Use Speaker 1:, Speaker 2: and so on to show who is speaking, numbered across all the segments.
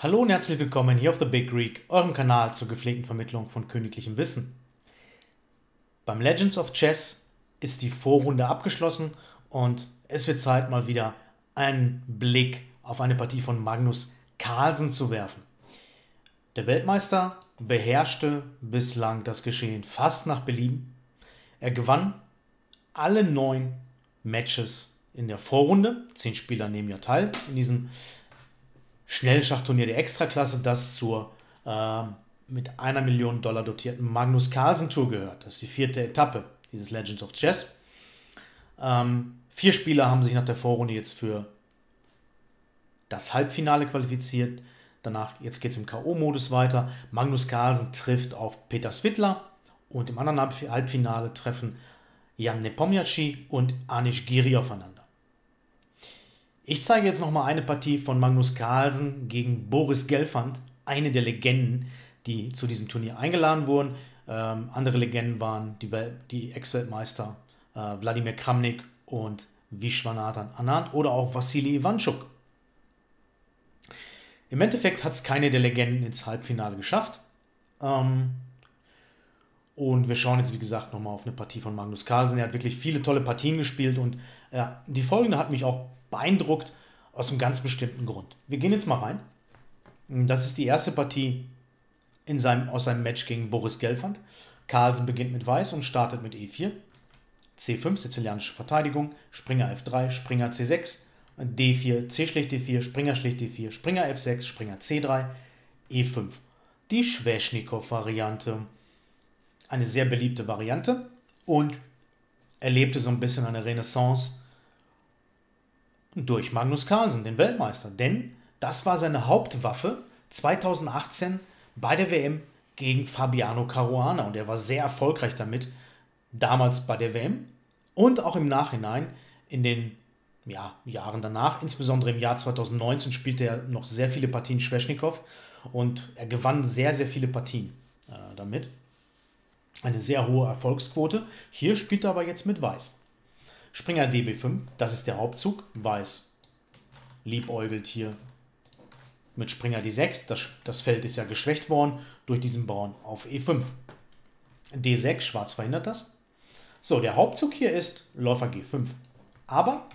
Speaker 1: Hallo und herzlich willkommen hier auf The Big Greek, eurem Kanal zur gepflegten Vermittlung von königlichem Wissen. Beim Legends of Chess ist die Vorrunde abgeschlossen und es wird Zeit, mal wieder einen Blick auf eine Partie von Magnus Carlsen zu werfen. Der Weltmeister beherrschte bislang das Geschehen fast nach Belieben. Er gewann alle neun Matches in der Vorrunde. Zehn Spieler nehmen ja teil in diesem Schnellschachturnier der Extraklasse, das zur äh, mit einer Million Dollar dotierten Magnus Carlsen Tour gehört. Das ist die vierte Etappe dieses Legends of Chess. Ähm, vier Spieler haben sich nach der Vorrunde jetzt für das Halbfinale qualifiziert. Danach, jetzt geht es im K.O.-Modus weiter. Magnus Carlsen trifft auf Peter Svitler und im anderen Halbfinale treffen Jan Nepomniachtchi und Anish Giri aufeinander. Ich zeige jetzt noch mal eine Partie von Magnus Carlsen gegen Boris Gelfand, eine der Legenden, die zu diesem Turnier eingeladen wurden. Ähm, andere Legenden waren die, die Ex-Weltmeister äh, Wladimir Kramnik und Vishwanathan Anand oder auch Vassili Ivanchuk. Im Endeffekt hat es keine der Legenden ins Halbfinale geschafft. Ähm, und wir schauen jetzt, wie gesagt, nochmal auf eine Partie von Magnus Carlsen. Er hat wirklich viele tolle Partien gespielt und äh, die folgende hat mich auch beeindruckt aus einem ganz bestimmten Grund. Wir gehen jetzt mal rein. Das ist die erste Partie in seinem, aus seinem Match gegen Boris Gelfand. Carlsen beginnt mit Weiß und startet mit E4. C5, sizilianische Verteidigung, Springer F3, Springer C6, D4, C schlicht D4, Springer schlicht D4, Springer F6, Springer C3, E5. Die Schweschnikow-Variante. Eine sehr beliebte Variante und erlebte so ein bisschen eine Renaissance durch Magnus Carlsen, den Weltmeister. Denn das war seine Hauptwaffe 2018 bei der WM gegen Fabiano Caruana. Und er war sehr erfolgreich damit, damals bei der WM und auch im Nachhinein in den ja, Jahren danach. Insbesondere im Jahr 2019 spielte er noch sehr viele Partien Schweschnikow und er gewann sehr, sehr viele Partien äh, damit. Eine sehr hohe Erfolgsquote. Hier spielt er aber jetzt mit Weiß. Springer DB5, das ist der Hauptzug. Weiß liebäugelt hier mit Springer D6. Das, das Feld ist ja geschwächt worden durch diesen Bauern auf E5. D6, Schwarz verhindert das. So, der Hauptzug hier ist Läufer G5. Aber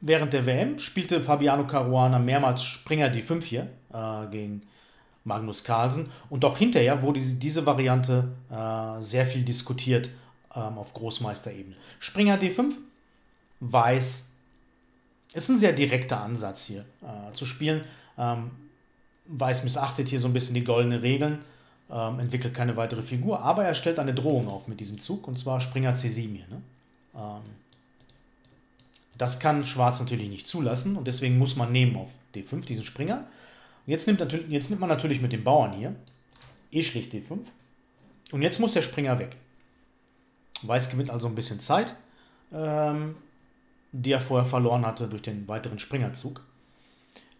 Speaker 1: während der WM spielte Fabiano Caruana mehrmals Springer D5 hier äh, gegen Magnus Carlsen. Und auch hinterher wurde diese Variante äh, sehr viel diskutiert ähm, auf Großmeisterebene. Springer D5, Weiß, ist ein sehr direkter Ansatz hier äh, zu spielen. Ähm, Weiß missachtet hier so ein bisschen die goldenen Regeln, ähm, entwickelt keine weitere Figur, aber er stellt eine Drohung auf mit diesem Zug, und zwar Springer C7 hier. Ne? Ähm, das kann Schwarz natürlich nicht zulassen und deswegen muss man nehmen auf D5 diesen Springer. Jetzt nimmt, natürlich, jetzt nimmt man natürlich mit dem Bauern hier E schlicht D5. Und jetzt muss der Springer weg. Weiß gewinnt also ein bisschen Zeit, ähm, die er vorher verloren hatte durch den weiteren Springerzug.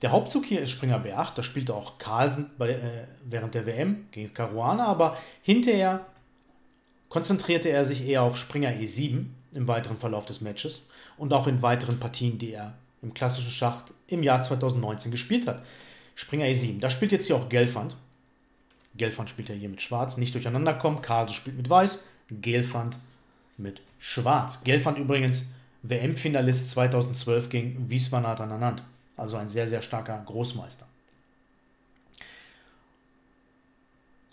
Speaker 1: Der Hauptzug hier ist Springer B8, da spielte auch Carlsen bei, äh, während der WM gegen Caruana, aber hinterher konzentrierte er sich eher auf Springer E7 im weiteren Verlauf des Matches und auch in weiteren Partien, die er im klassischen Schach im Jahr 2019 gespielt hat. Springer E7. Da spielt jetzt hier auch Gelfand. Gelfand spielt ja hier mit Schwarz. Nicht durcheinander kommen. Carlsen spielt mit Weiß. Gelfand mit Schwarz. Gelfand übrigens WM-Finalist 2012 gegen Viswanathan Anand. Also ein sehr, sehr starker Großmeister.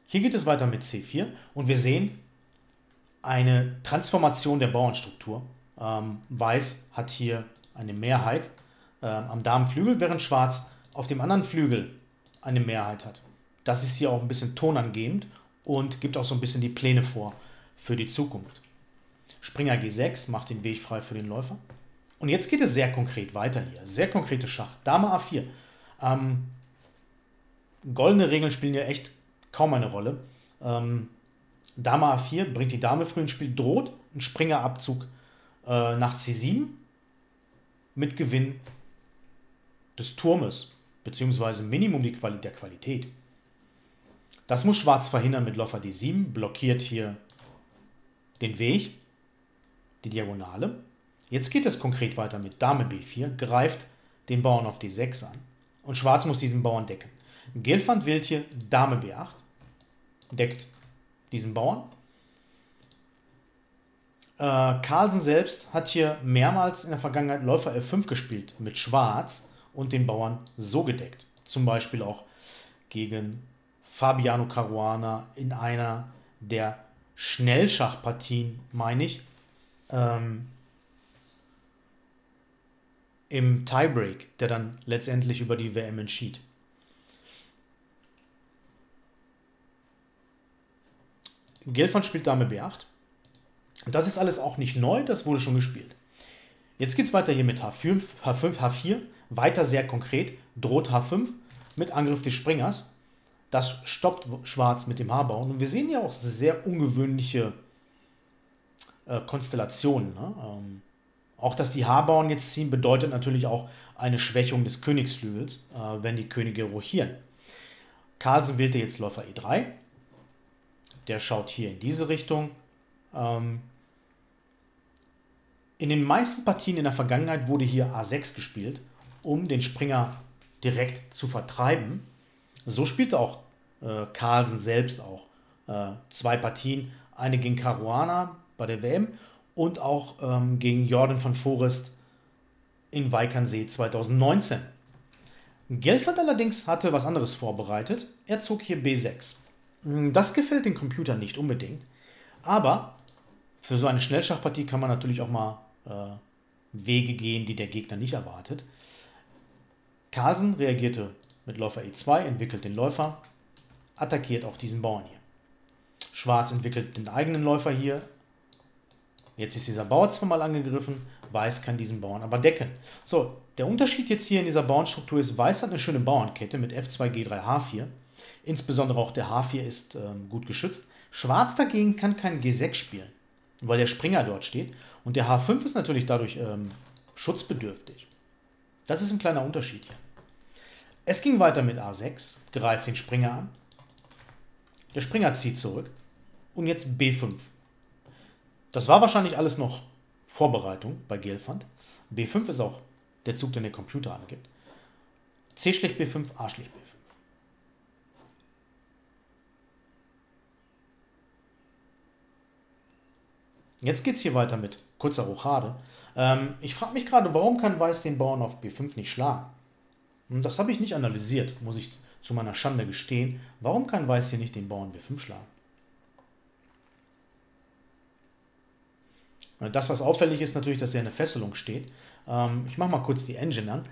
Speaker 1: Hier geht es weiter mit C4 und wir sehen eine Transformation der Bauernstruktur. Ähm, Weiß hat hier eine Mehrheit ähm, am Damenflügel, während Schwarz auf dem anderen Flügel eine Mehrheit hat. Das ist hier auch ein bisschen tonangebend und gibt auch so ein bisschen die Pläne vor für die Zukunft. Springer G6 macht den Weg frei für den Läufer. Und jetzt geht es sehr konkret weiter hier. Sehr konkrete Schach. Dame A4. Ähm, goldene Regeln spielen hier echt kaum eine Rolle. Ähm, Dame A4 bringt die Dame früh ins Spiel, droht ein Springerabzug äh, nach C7 mit Gewinn des Turmes beziehungsweise Minimum die Quali der Qualität. Das muss Schwarz verhindern mit Läufer D7, blockiert hier den Weg, die Diagonale. Jetzt geht es konkret weiter mit Dame B4, greift den Bauern auf D6 an und Schwarz muss diesen Bauern decken. Gelfand wählt hier Dame B8, deckt diesen Bauern. Äh, Carlsen selbst hat hier mehrmals in der Vergangenheit Läufer F5 gespielt mit Schwarz und den Bauern so gedeckt. Zum Beispiel auch gegen Fabiano Caruana in einer der Schnellschachpartien, meine ich, ähm, im Tiebreak, der dann letztendlich über die WM entschied. Gelfand spielt Dame B8. Das ist alles auch nicht neu, das wurde schon gespielt. Jetzt geht es weiter hier mit H5, H5, H4. Weiter sehr konkret, droht H5 mit Angriff des Springers. Das stoppt Schwarz mit dem H-Bauen. Und wir sehen ja auch sehr ungewöhnliche äh, Konstellationen. Ne? Ähm, auch dass die H-Bauern jetzt ziehen, bedeutet natürlich auch eine Schwächung des Königsflügels, äh, wenn die Könige rochieren. Carlsen wählte jetzt Läufer E3. Der schaut hier in diese Richtung. Ähm, in den meisten Partien in der Vergangenheit wurde hier A6 gespielt, um den Springer direkt zu vertreiben. So spielte auch äh, Carlsen selbst auch äh, zwei Partien, eine gegen Caruana bei der WM und auch ähm, gegen Jordan von Forest in Weikernsee 2019. Gelfand allerdings hatte was anderes vorbereitet. Er zog hier B6. Hm, das gefällt dem Computer nicht unbedingt, aber für so eine Schnellschachpartie kann man natürlich auch mal äh, Wege gehen, die der Gegner nicht erwartet. Carlsen reagierte mit Läufer E2, entwickelt den Läufer, attackiert auch diesen Bauern hier. Schwarz entwickelt den eigenen Läufer hier. Jetzt ist dieser Bauer zweimal angegriffen, Weiß kann diesen Bauern aber decken. So, der Unterschied jetzt hier in dieser Bauernstruktur ist, Weiß hat eine schöne Bauernkette mit F2, G3, H4. Insbesondere auch der H4 ist ähm, gut geschützt. Schwarz dagegen kann kein G6 spielen, weil der Springer dort steht. Und der H5 ist natürlich dadurch ähm, schutzbedürftig. Das ist ein kleiner Unterschied hier. Es ging weiter mit A6, greift den Springer an. Der Springer zieht zurück. Und jetzt B5. Das war wahrscheinlich alles noch Vorbereitung bei Gelfand. B5 ist auch der Zug, den der Computer angibt. C schlägt B5, A schlägt B5. Jetzt geht es hier weiter mit kurzer Rochade. Ähm, ich frage mich gerade, warum kann Weiß den Bauern auf B5 nicht schlagen? Und das habe ich nicht analysiert, muss ich zu meiner Schande gestehen. Warum kann Weiß hier nicht den Bauern B5 schlagen? Das, was auffällig ist, natürlich, dass hier eine Fesselung steht. Ähm, ich mache mal kurz die Engine an,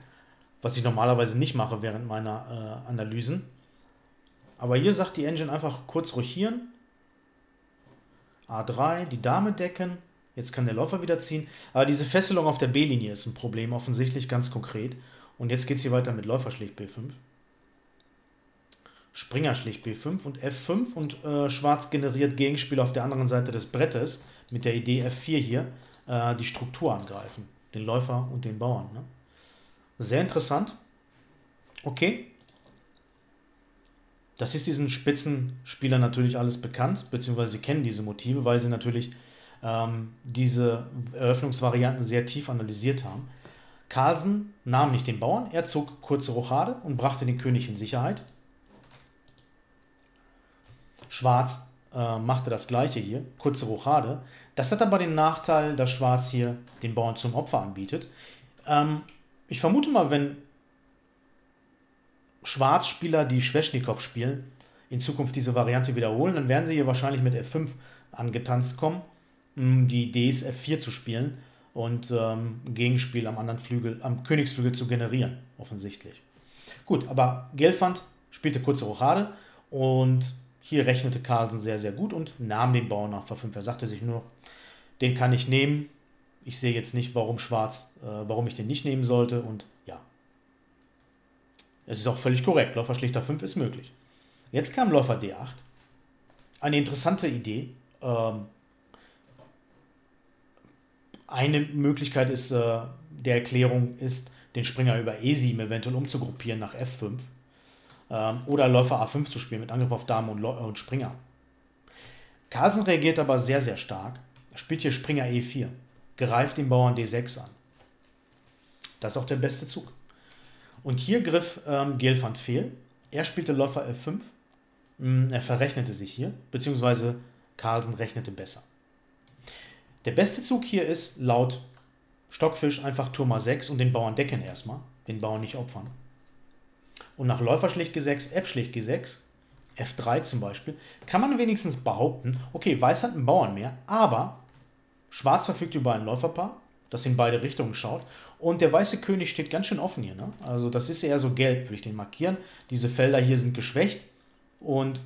Speaker 1: was ich normalerweise nicht mache während meiner äh, Analysen. Aber hier sagt die Engine einfach kurz rochieren. A3, die Dame decken. Jetzt kann der Läufer wieder ziehen. Aber diese Fesselung auf der B-Linie ist ein Problem, offensichtlich ganz konkret. Und jetzt geht es hier weiter mit Läufer schlägt B5. Springer schlägt B5 und F5 und äh, Schwarz generiert Gegenspiel auf der anderen Seite des Brettes mit der Idee F4 hier äh, die Struktur angreifen. Den Läufer und den Bauern. Ne? Sehr interessant. Okay. Das ist diesen Spitzenspielern natürlich alles bekannt, beziehungsweise sie kennen diese Motive, weil sie natürlich ähm, diese Eröffnungsvarianten sehr tief analysiert haben. Carlsen nahm nicht den Bauern, er zog kurze Rochade und brachte den König in Sicherheit. Schwarz äh, machte das gleiche hier, kurze Rochade. Das hat aber den Nachteil, dass Schwarz hier den Bauern zum Opfer anbietet. Ähm, ich vermute mal, wenn Schwarzspieler, die Schweschnikow spielen, in Zukunft diese Variante wiederholen, dann werden sie hier wahrscheinlich mit F5 angetanzt kommen. Die Idee ist, F4 zu spielen und ähm, Gegenspiel am anderen Flügel, am Königsflügel zu generieren, offensichtlich. Gut, aber Gelfand spielte kurze Rochade und hier rechnete Carlsen sehr, sehr gut und nahm den Bauern nach V5. Er sagte sich nur, den kann ich nehmen. Ich sehe jetzt nicht, warum Schwarz, äh, warum ich den nicht nehmen sollte. Und ja, es ist auch völlig korrekt. Läufer schlichter 5 ist möglich. Jetzt kam Läufer D8. Eine interessante Idee. Ähm, eine Möglichkeit ist, äh, der Erklärung ist, den Springer über E7 eventuell umzugruppieren nach F5 ähm, oder Läufer A5 zu spielen mit Angriff auf Dame und, und Springer. Carlsen reagiert aber sehr, sehr stark. Spielt hier Springer E4, greift den Bauern D6 an. Das ist auch der beste Zug. Und hier griff ähm, Gelfand fehl. Er spielte Läufer F5. Hm, er verrechnete sich hier, beziehungsweise Carlsen rechnete besser. Der beste Zug hier ist laut Stockfisch einfach Turm A6 und den Bauern decken erstmal, den Bauern nicht opfern. Und nach Läufer schlicht G6, F schlicht G6, F3 zum Beispiel, kann man wenigstens behaupten, okay, Weiß hat einen Bauern mehr, aber Schwarz verfügt über ein Läuferpaar, das in beide Richtungen schaut. Und der weiße König steht ganz schön offen hier. Ne? Also das ist eher so gelb, würde ich den markieren. Diese Felder hier sind geschwächt. Und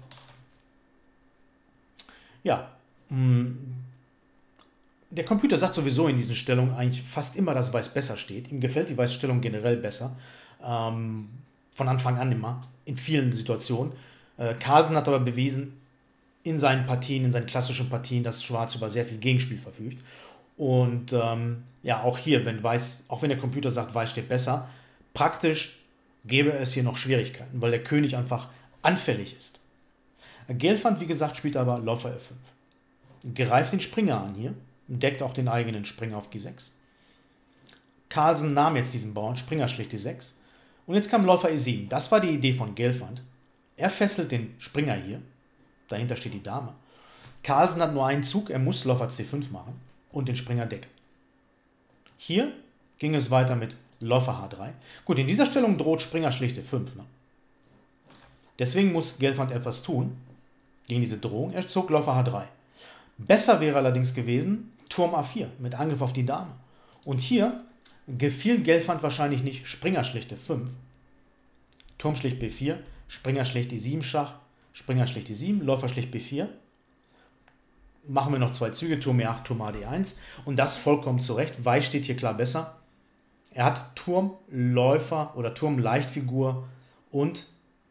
Speaker 1: ja, mm, der Computer sagt sowieso in diesen Stellungen eigentlich fast immer, dass Weiß besser steht. Ihm gefällt die Weißstellung generell besser. Ähm, von Anfang an immer, in vielen Situationen. Äh, Carlsen hat aber bewiesen, in seinen Partien, in seinen klassischen Partien, dass Schwarz über sehr viel Gegenspiel verfügt. Und ähm, ja, auch hier, wenn Weiß, auch wenn der Computer sagt, Weiß steht besser, praktisch gäbe es hier noch Schwierigkeiten, weil der König einfach anfällig ist. Gelfand, wie gesagt, spielt aber Läufer F5. Greift den Springer an hier, deckt auch den eigenen Springer auf G6. Carlsen nahm jetzt diesen Bauern, Springer schlicht D6. Und jetzt kam Läufer E7. Das war die Idee von Gelfand. Er fesselt den Springer hier. Dahinter steht die Dame. Carlsen hat nur einen Zug, er muss Läufer C5 machen und den Springer decken. Hier ging es weiter mit Läufer H3. Gut, in dieser Stellung droht Springer schlichte 5. Ne? Deswegen muss Gelfand etwas tun gegen diese Drohung. Er zog Läufer H3. Besser wäre allerdings gewesen Turm A4 mit Angriff auf die Dame. Und hier gefiel Gelfand wahrscheinlich nicht Springer schlichte 5. Turm schlicht B4, Springer schlicht E7 Schach, Springer schlicht E7, Läufer schlicht B4 machen wir noch zwei Züge, Turm E8, Turm AD1 und das vollkommen zurecht. Weiß steht hier klar besser. Er hat Turm, Läufer oder Turm, Leichtfigur und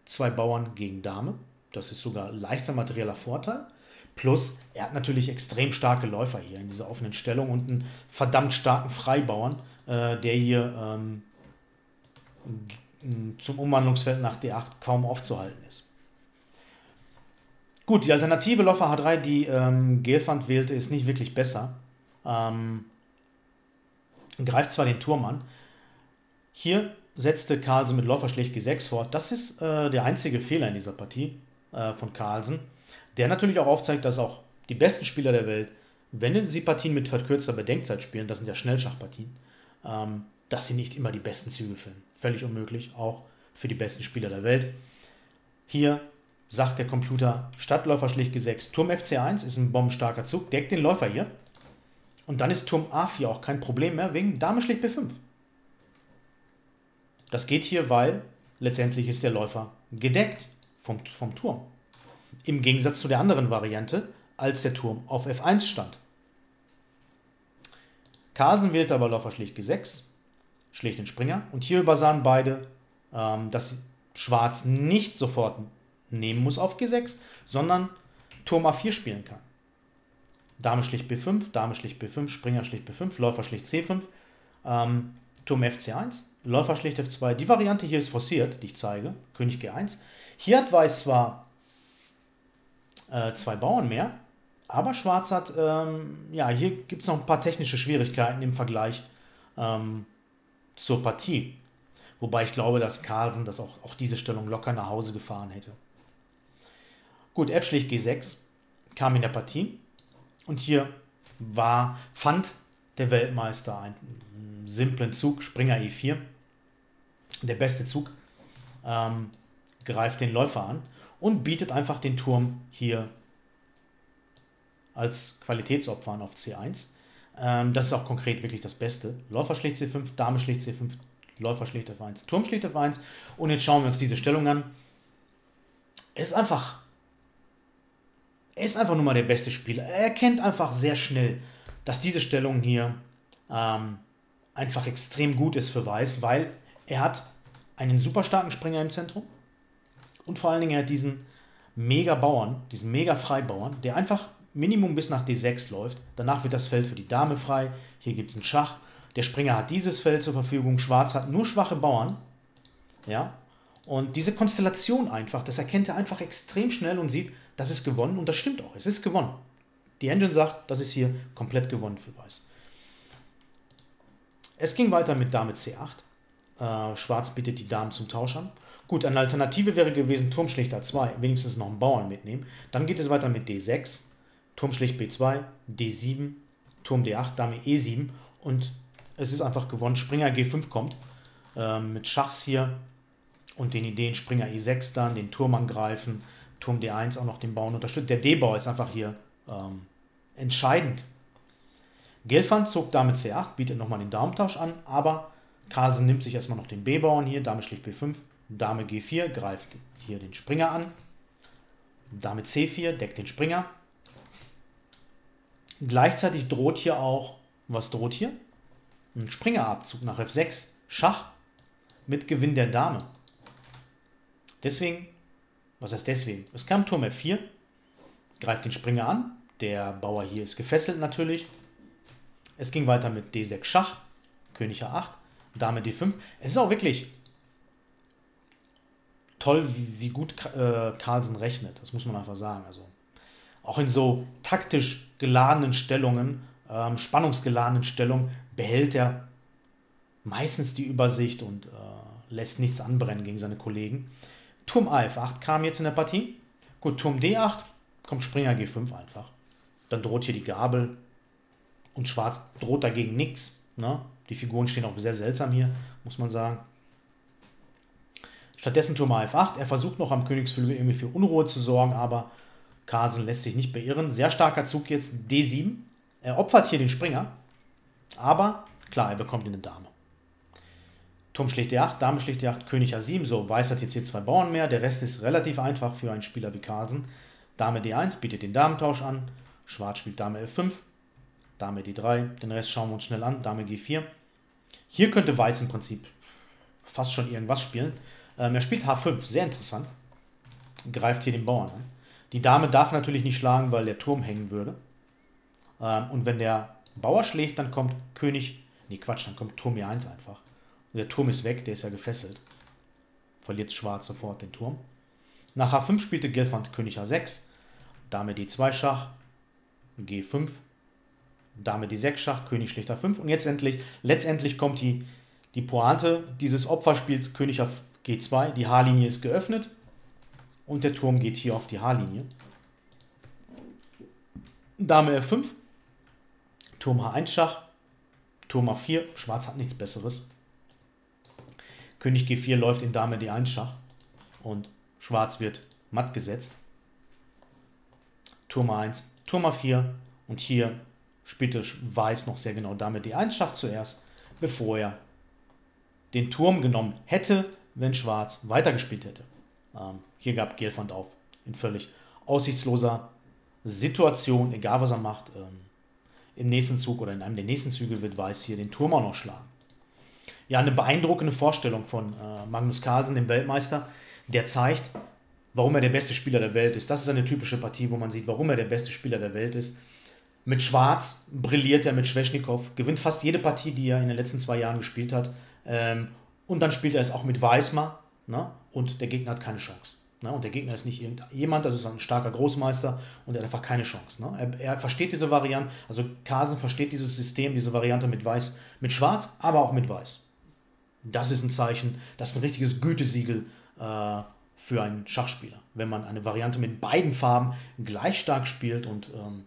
Speaker 1: zwei Bauern gegen Dame. Das ist sogar leichter materieller Vorteil. Plus, er hat natürlich extrem starke Läufer hier in dieser offenen Stellung und einen verdammt starken Freibauern, äh, der hier ähm, zum Umwandlungsfeld nach D8 kaum aufzuhalten ist. Gut, die Alternative Läufer H3, die ähm, Gelfand wählte, ist nicht wirklich besser. Ähm, greift zwar den Turm an. Hier setzte Carlsen mit Läufer schlecht G6 fort. Das ist äh, der einzige Fehler in dieser Partie äh, von Carlsen, der natürlich auch aufzeigt, dass auch die besten Spieler der Welt, wenn sie Partien mit verkürzter Bedenkzeit spielen, das sind ja Schnellschachpartien, ähm, dass sie nicht immer die besten Züge finden. Völlig unmöglich, auch für die besten Spieler der Welt. Hier sagt der Computer Stadtläufer schlicht G6. Turm FC1 ist ein bombenstarker Zug, deckt den Läufer hier. Und dann ist Turm A4 auch kein Problem mehr, wegen Dame schlicht B5. Das geht hier, weil letztendlich ist der Läufer gedeckt vom, vom Turm. Im Gegensatz zu der anderen Variante, als der Turm auf F1 stand. Carlsen wählte aber Läufer schlicht G6, schlicht den Springer. Und hier übersahen beide, ähm, dass Schwarz nicht sofort nehmen muss auf G6, sondern Turm A4 spielen kann. Dame schlicht B5, Dame schlicht B5, Springer schlicht B5, Läufer schlicht C5, ähm, Turm FC1, Läufer schlicht F2. Die Variante hier ist forciert, die ich zeige, König G1. Hier hat Weiß zwar äh, zwei Bauern mehr, aber Schwarz hat, ähm, ja, hier gibt es noch ein paar technische Schwierigkeiten im Vergleich ähm, zur Partie. Wobei ich glaube, dass Carlsen das auch, auch diese Stellung locker nach Hause gefahren hätte. Gut, F schlicht G6 kam in der Partie. Und hier war, fand der Weltmeister einen simplen Zug, Springer E4. Der beste Zug. Ähm, greift den Läufer an und bietet einfach den Turm hier als Qualitätsopfer an auf C1. Ähm, das ist auch konkret wirklich das Beste. Läufer schlicht C5, Dame schlicht C5, Läufer schlicht F1, Turm schlicht F1. Und jetzt schauen wir uns diese Stellung an. Es ist einfach er ist einfach nur mal der beste Spieler. Er erkennt einfach sehr schnell, dass diese Stellung hier ähm, einfach extrem gut ist für Weiß, weil er hat einen super starken Springer im Zentrum und vor allen Dingen hat diesen mega Bauern, diesen mega Freibauern, der einfach Minimum bis nach D6 läuft. Danach wird das Feld für die Dame frei. Hier gibt es einen Schach. Der Springer hat dieses Feld zur Verfügung. Schwarz hat nur schwache Bauern. Ja. Und diese Konstellation einfach, das erkennt er einfach extrem schnell und sieht, das ist gewonnen und das stimmt auch. Es ist gewonnen. Die Engine sagt, das ist hier komplett gewonnen für Weiß. Es ging weiter mit Dame C8. Äh, Schwarz bietet die Damen zum Tausch an. Gut, eine Alternative wäre gewesen Turm schlicht A2, wenigstens noch einen Bauern mitnehmen. Dann geht es weiter mit D6, Turm schlicht B2, D7, Turm D8, Dame E7 und es ist einfach gewonnen. Springer G5 kommt äh, mit Schachs hier und den Ideen Springer E6 dann, den Turm angreifen, Turm D1 auch noch den Bauern unterstützt. Der D-Bau ist einfach hier ähm, entscheidend. Gelfand zog Dame C8, bietet nochmal den Daumentausch an, aber Carlsen nimmt sich erstmal noch den B-Bauern hier, Dame schlicht B5, Dame G4, greift hier den Springer an, Dame C4, deckt den Springer. Gleichzeitig droht hier auch, was droht hier? Ein Springerabzug nach F6, Schach mit Gewinn der Dame. Deswegen, was heißt deswegen? Es kam Turm F4, greift den Springer an, der Bauer hier ist gefesselt natürlich. Es ging weiter mit D6 Schach, König A8, Dame D5. Es ist auch wirklich toll, wie, wie gut äh, Carlsen rechnet. Das muss man einfach sagen. Also auch in so taktisch geladenen Stellungen, ähm, spannungsgeladenen Stellungen behält er meistens die Übersicht und äh, lässt nichts anbrennen gegen seine Kollegen. Turm AF8 kam jetzt in der Partie. Gut, Turm D8 kommt Springer G5 einfach. Dann droht hier die Gabel und Schwarz droht dagegen nichts. Ne? Die Figuren stehen auch sehr seltsam hier, muss man sagen. Stattdessen Turm F8. Er versucht noch am Königsflügel irgendwie für Unruhe zu sorgen, aber Carlsen lässt sich nicht beirren. Sehr starker Zug jetzt D7. Er opfert hier den Springer, aber klar, er bekommt eine Dame. Turm schlicht D8, Dame schlicht D8, König A7. So, Weiß hat jetzt hier zwei Bauern mehr. Der Rest ist relativ einfach für einen Spieler wie Carlsen. Dame D1 bietet den Damentausch an. Schwarz spielt Dame F5. Dame D3. Den Rest schauen wir uns schnell an. Dame G4. Hier könnte Weiß im Prinzip fast schon irgendwas spielen. Ähm, er spielt H5, sehr interessant. Greift hier den Bauern an. Die Dame darf natürlich nicht schlagen, weil der Turm hängen würde. Ähm, und wenn der Bauer schlägt, dann kommt König. Nee, Quatsch, dann kommt Turm E1 einfach. Und der Turm ist weg, der ist ja gefesselt. Verliert Schwarz sofort den Turm. Nach H5 spielte Gelfand König A6. Dame D2 Schach. G5. Dame D6 Schach, König schlicht A5. Und jetzt endlich, letztendlich kommt die, die Pointe dieses Opferspiels König G2, die H-Linie ist geöffnet und der Turm geht hier auf die H-Linie. Dame F5, Turm H1 Schach, Turm A4, Schwarz hat nichts Besseres. König G4 läuft in Dame D1 Schach und Schwarz wird matt gesetzt. Turm A1, Turm A4 und hier spielte Weiß noch sehr genau Dame D1 Schach zuerst, bevor er den Turm genommen hätte, wenn Schwarz weitergespielt hätte. Ähm, hier gab Gelfand auf. In völlig aussichtsloser Situation, egal was er macht. Ähm, Im nächsten Zug oder in einem der nächsten Züge wird Weiß hier den Turm auch noch schlagen. Ja, eine beeindruckende Vorstellung von äh, Magnus Carlsen, dem Weltmeister, der zeigt, warum er der beste Spieler der Welt ist. Das ist eine typische Partie, wo man sieht, warum er der beste Spieler der Welt ist. Mit Schwarz brilliert er mit Schweschnikow, gewinnt fast jede Partie, die er in den letzten zwei Jahren gespielt hat ähm, und dann spielt er es auch mit Weismar ne? und der Gegner hat keine Chance. Ne? Und der Gegner ist nicht irgendjemand, das ist ein starker Großmeister und er hat einfach keine Chance. Ne? Er, er, versteht diese Variante, also Carlsen versteht dieses System, diese Variante mit Weiß, mit Schwarz, aber auch mit Weiß. Das ist ein Zeichen, das ist ein richtiges Gütesiegel äh, für einen Schachspieler. Wenn man eine Variante mit beiden Farben gleich stark spielt und ähm,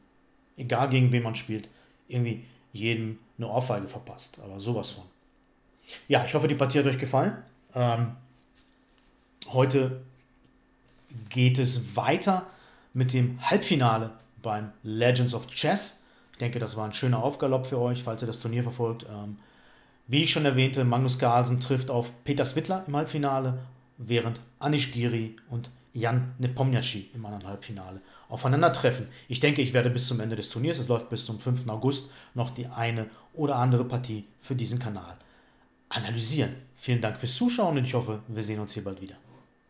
Speaker 1: egal gegen wen man spielt, irgendwie jedem eine Ohrfeige verpasst. Aber sowas von. Ja, ich hoffe, die Partie hat euch gefallen. Ähm, heute geht es weiter mit dem Halbfinale beim Legends of Chess. Ich denke, das war ein schöner Aufgalopp für euch, falls ihr das Turnier verfolgt. Ähm, wie ich schon erwähnte, Magnus Carlsen trifft auf Peter Swittler im Halbfinale, während Anish Giri und Jan Nepomniachtchi im anderen Halbfinale aufeinandertreffen. Ich denke, ich werde bis zum Ende des Turniers, es läuft bis zum 5. August, noch die eine oder andere Partie für diesen Kanal analysieren. Vielen Dank fürs Zuschauen und ich hoffe, wir sehen uns hier bald wieder.